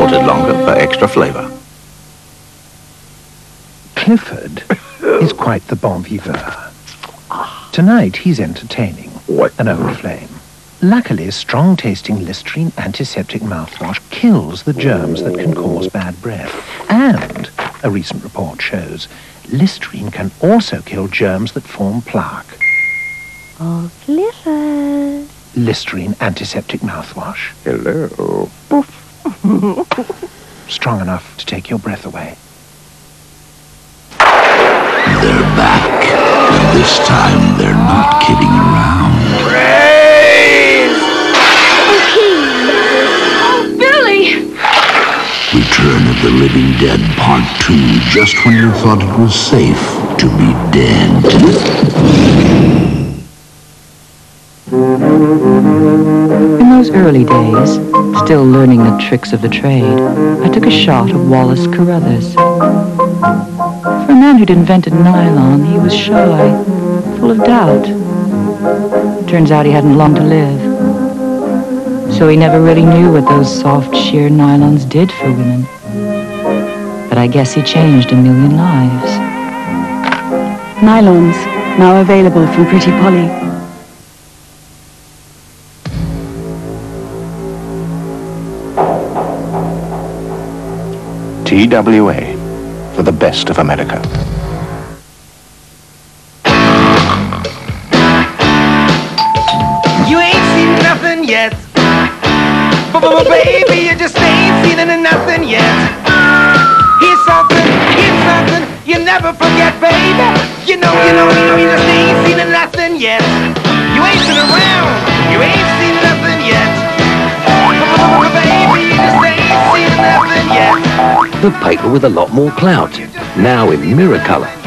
longer for extra flavor. Clifford is quite the bon vivant. Tonight he's entertaining. What? An old flame. Luckily, strong-tasting Listerine antiseptic mouthwash kills the germs that can cause bad breath. And, a recent report shows, Listerine can also kill germs that form plaque. Oh, Clifford. Listerine antiseptic mouthwash. Hello. Strong enough to take your breath away. They're back. And this time they're not kidding around. Oh, Billy! Return of the Living Dead Part 2, just when you thought it was safe to be dead. Those early days, still learning the tricks of the trade, I took a shot of Wallace Carothers. For a man who'd invented nylon, he was shy, full of doubt. Turns out he hadn't long to live. So he never really knew what those soft, sheer nylons did for women. But I guess he changed a million lives. Nylons, now available from Pretty Polly. TWA, for the best of America. You ain't seen nothing yet. But, but, but baby, you just ain't seen nothing yet. Here's something, here's something you never forget, baby. You know, you know, you know, you just ain't seen nothing yet. The paper with a lot more clout. Now in mirror colour.